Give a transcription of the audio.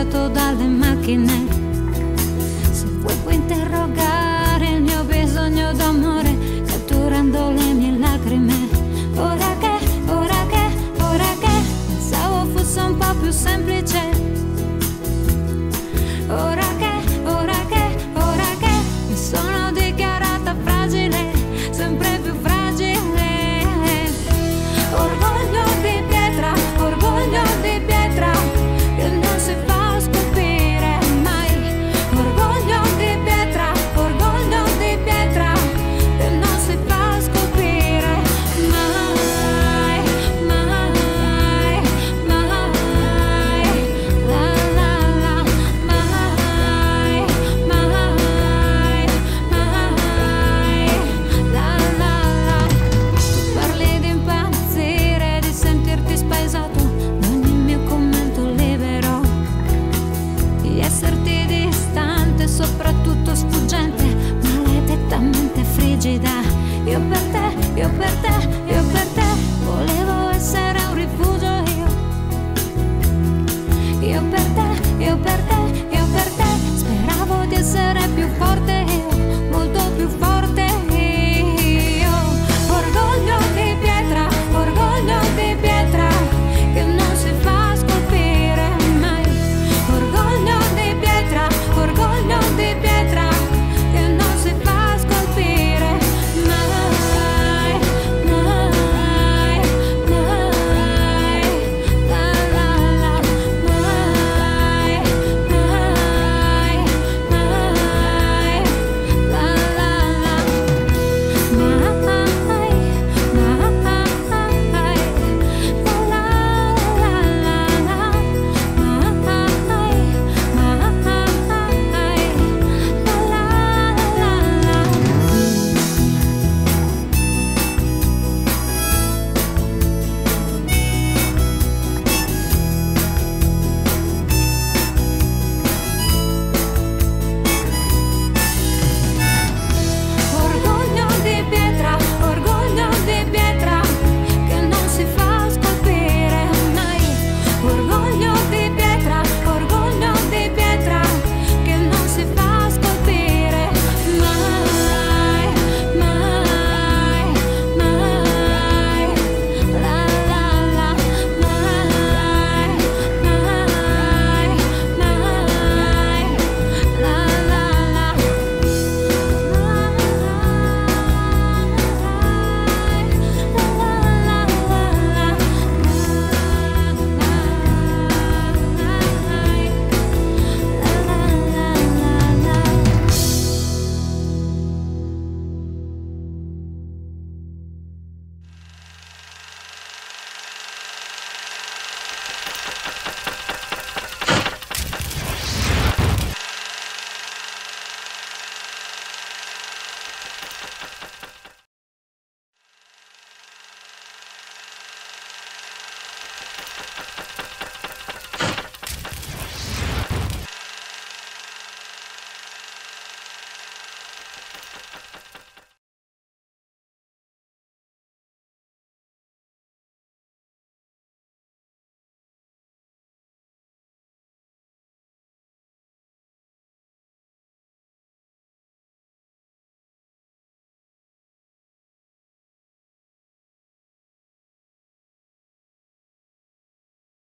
passato dalle macchine.